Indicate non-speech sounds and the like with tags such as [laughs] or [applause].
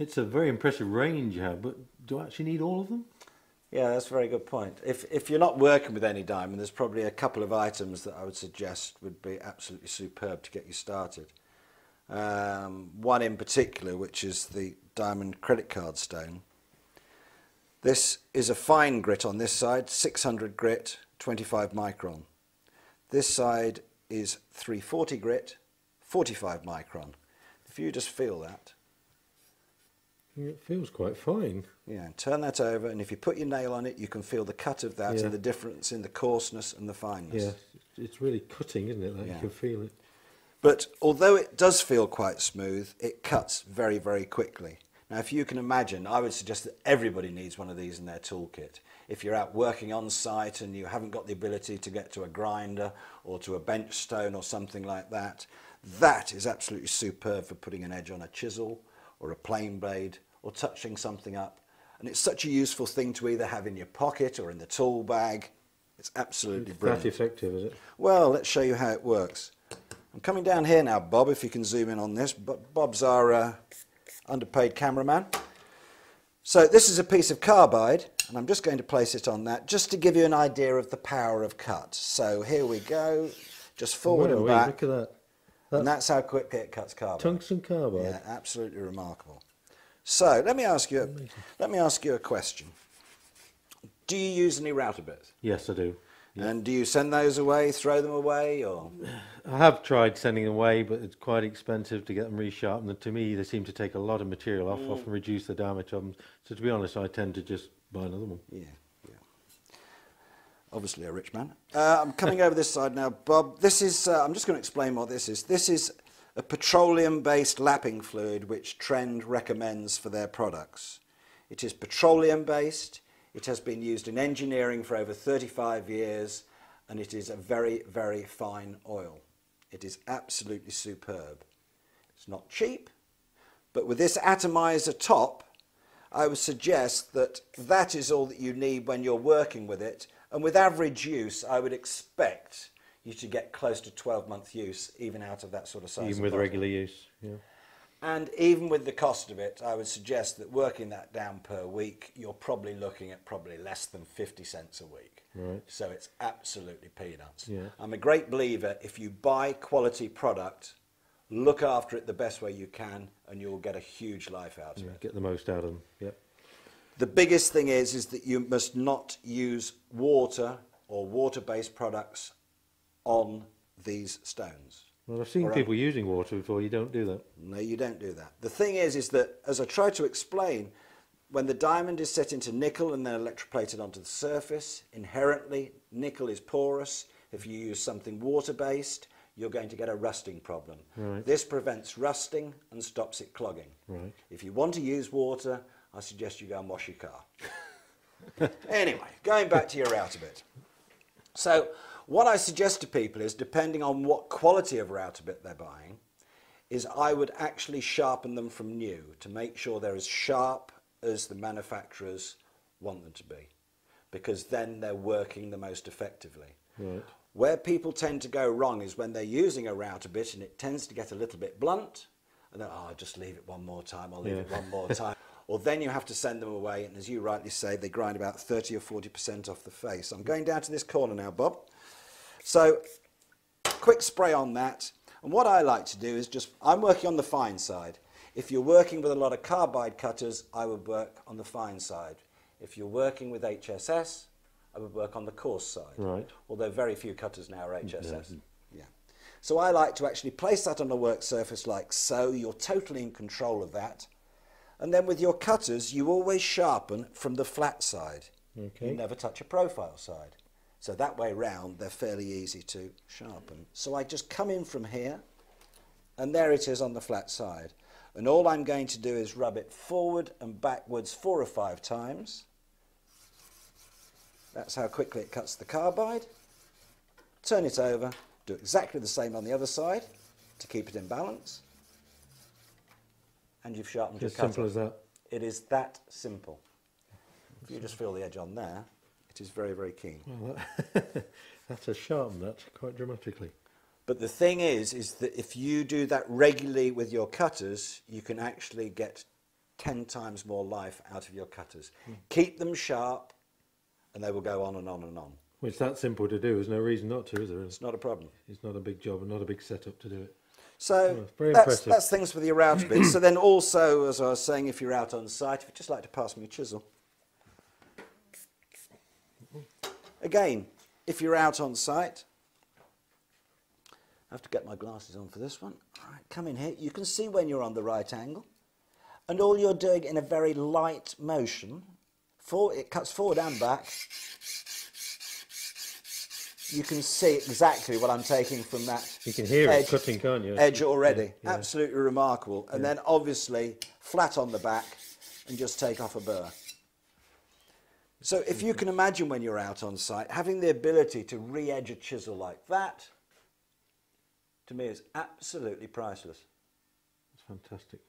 It's a very impressive range you have, but do I actually need all of them? Yeah, that's a very good point. If, if you're not working with any diamond, there's probably a couple of items that I would suggest would be absolutely superb to get you started. Um, one in particular, which is the diamond credit card stone. This is a fine grit on this side, 600 grit, 25 micron. This side is 340 grit, 45 micron. If you just feel that, It feels quite fine. yeah, turn that over, and if you put your nail on it, you can feel the cut of that Yeah. and the difference in the coarseness and the fineness. Yeah, it's really cutting, isn't it? Like Yeah. you can feel it. But although it does feel quite smooth, it cuts very, very quickly. Now, if you can imagine, I would suggest that everybody needs one of these in their toolkit. If you're out working on site and you haven't got the ability to get to a grinder or to a bench stone or something like that, that is absolutely superb for putting an edge on a chisel or a plane blade or touching something up. And it's such a useful thing to either have in your pocket or in the tool bag. It's absolutely It's brilliant. that effective, is it? Well, let's show you how it works. I'm coming down here now, Bob, if you can zoom in on this. But Bob's our uh, underpaid cameraman. So this is a piece of carbide, and I'm just going to place it on that, just to give you an idea of the power of cut. So here we go, just forward and back, Look at that. and that's how quickly it cuts carbide. Tungsten carbide. Yeah, absolutely remarkable. So let me ask you, let me ask you a question. Do you use any router bits? Yes, I do. And do you send those away, throw them away, or? I have tried sending them away, but it's quite expensive to get them resharpened. And to me, they seem to take a lot of material off, Mm. often reduce the diameter of them. So to be honest, I tend to just buy another one. Yeah, yeah. Obviously a rich man. Uh, I'm coming over this side now, Bob. This is, uh, I'm just going to explain what this is. This is a petroleum-based lapping fluid which Trend recommends for their products. It is petroleum-based. It has been used in engineering for over 35 years, and it is a very, very fine oil. It is absolutely superb. It's not cheap, but with this atomizer top, I would suggest that that is all that you need when you're working with it. And with average use, I would expect you should get close to 12 month use, even out of that sort of size. Even with bottle. regular use. Yeah. And even with the cost of it, I would suggest that working that down per week, you're probably looking at probably less than 50 cents a week. Right. So it's absolutely peanuts. Yeah. I'm a great believer if you buy quality product, look after it the best way you can, and you'll get a huge life out of yeah. it. Get the most out of them. Yep. The biggest thing is is that you must not use water or water-based products on these stones. Well, I've seen right. people using water before. You don't do that. No, you don't do that. The thing is, is that as I try to explain, when the diamond is set into nickel and then electroplated onto the surface, inherently nickel is porous. If you use something water-based, you're going to get a rusting problem. Right. This prevents rusting and stops it clogging. Right. If you want to use water, I suggest you go and wash your car. [laughs] anyway, going back to your router bit. So, what I suggest to people is, depending on what quality of router bit they're buying, is I would actually sharpen them from new to make sure they're as sharp as the manufacturers want them to be, because then they're working the most effectively. Right. Where people tend to go wrong is when they're using a router bit and it tends to get a little bit blunt, and then, oh, I'll just leave it one more time, I'll leave Yeah. it one more time. [laughs] or then you have to send them away, and as you rightly say, they grind about 30 or 40% off the face. I'm going down to this corner now, Bob. So, quick spray on that. And what I like to do is just, I'm working on the fine side. If you're working with a lot of carbide cutters, I would work on the fine side. If you're working with HSS, I would work on the coarse side. Right. Although very few cutters now are HSS. Yeah. So I like to actually place that on a work surface like so. You're totally in control of that. And then with your cutters, you always sharpen from the flat side. Okay. You never touch a profile side. So that way round, they're fairly easy to sharpen. So I just come in from here, and there it is on the flat side. And all I'm going to do is rub it forward and backwards four or five times. That's how quickly it cuts the carbide. Turn it over, do exactly the same on the other side to keep it in balance. And you've sharpened your cutter. simple as that. It is that simple. If you just feel the edge on there, it is very, very keen. Well, that, [laughs] that's a sharpen that quite dramatically. But the thing is, is that if you do that regularly with your cutters, you can actually get 10 times more life out of your cutters. Hmm. Keep them sharp, and they will go on and on and on. Well, it's that simple to do. There's no reason not to, is there? It's not a problem. It's not a big job and not a big setup to do it. So Oh, that's, that's things for the router bit. So then also, as I was saying, if you're out on site, if you'd just like to pass me a chisel. Again, if you're out on site, I have to get my glasses on for this one. All right, come in here. You can see when you're on the right angle. And all you're doing in a very light motion, for, it cuts forward and back. You can see exactly what I'm taking from that You can hear edge, it cutting, can't you? edge already. yeah. Absolutely remarkable. And then obviously flat on the back and just take off a burr. So if you can imagine when you're out on site, having the ability to re-edge a chisel like that, to me is absolutely priceless. It's fantastic.